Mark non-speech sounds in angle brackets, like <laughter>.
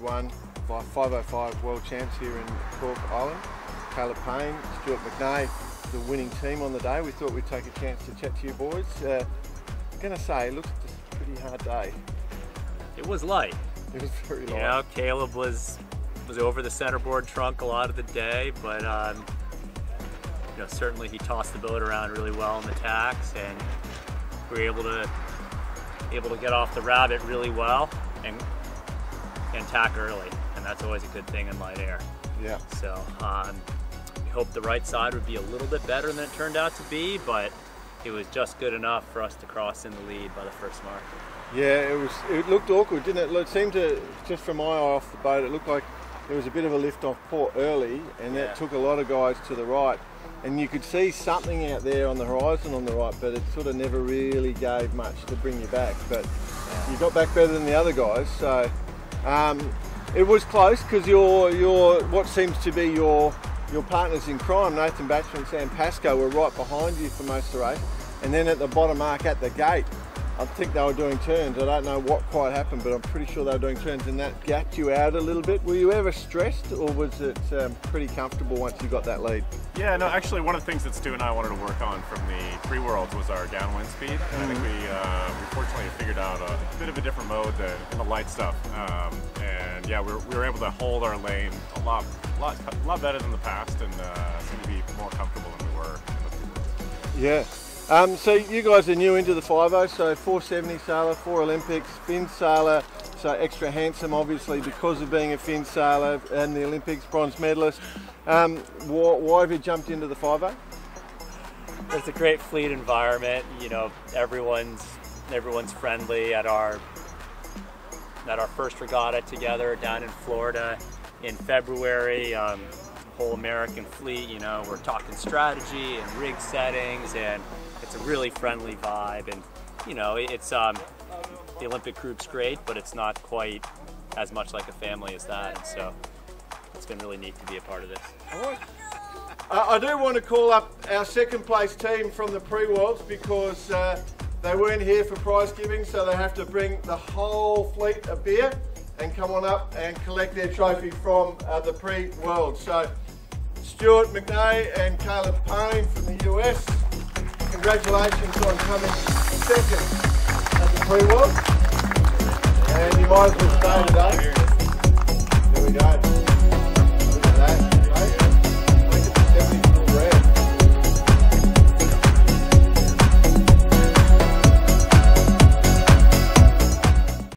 505 world champs here in Cork Ireland. Caleb Paine, Stuart McNay, the winning team on the day. We thought we'd take a chance to chat to you boys. Uh, I'm going to say, it looks a pretty hard day. It was light. <laughs> It was very light. You know, Caleb was was over the centerboard trunk a lot of the day, but um, you know, certainly he tossed the boat around really well in the tacks, and we were able to able to get off the rabbit really well and and tack early, and that's always a good thing in light air. Yeah. So um, we hope the right side would be a little bit better than it turned out to be, but it was just good enough for us to cross in the lead by the first mark. Yeah, it was. It looked awkward, didn't it? It seemed to, just from my eye off the boat, it looked like there was a bit of a lift off port early, and Yeah. that took a lot of guys to the right. And you could see something out there on the horizon on the right, but it sort of never really gave much to bring you back. But you got back better than the other guys, so um, it was close because your your what seems to be your your partners in crime, Nathan Batchelor and Sam Pascoe, were right behind you for most of the race, and then at the bottom mark at the gate. I think they were doing turns. I don't know what quite happened, but I'm pretty sure they were doing turns, and that gapped you out a little bit. Were you ever stressed, or was it um, pretty comfortable once you got that lead? Yeah, no, actually, one of the things that Stu and I wanted to work on from the pre worlds was our downwind speed. And I think we, uh, we fortunately figured out a bit of a different mode than the light stuff. Um, and yeah, we were, we were able to hold our lane a lot, lot, lot better than the past, and uh, seem to be more comfortable than we were. in the pre-worlds. Yeah. Um, so you guys are new into the 50, so 470 sailor, four Olympics, Finn sailor, so extra handsome obviously because of being a Finn sailor and the Olympics bronze medalist. Um, why, why have you jumped into the 50? It's a great fleet environment. You know, everyone's everyone's friendly at our at our first regatta together down in Florida in February. Um, whole American fleet. You know, we're talking strategy and rig settings, and it's a really friendly vibe. And you know, it's um, the Olympic group's great, but it's not quite as much like a family as that. And so, it's been really neat to be a part of this. Uh, I do want to call up our second place team from the pre-worlds because uh, they weren't here for prize giving, so they have to bring the whole fleet of beer and come on up and collect their trophy from uh, the pre-world. So Stuart McNay and Caleb Paine from the US, congratulations on coming second at the pre-world. And you might as well stay today.